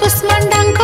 Kus mandang